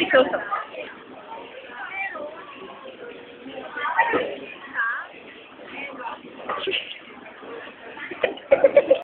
actually kill.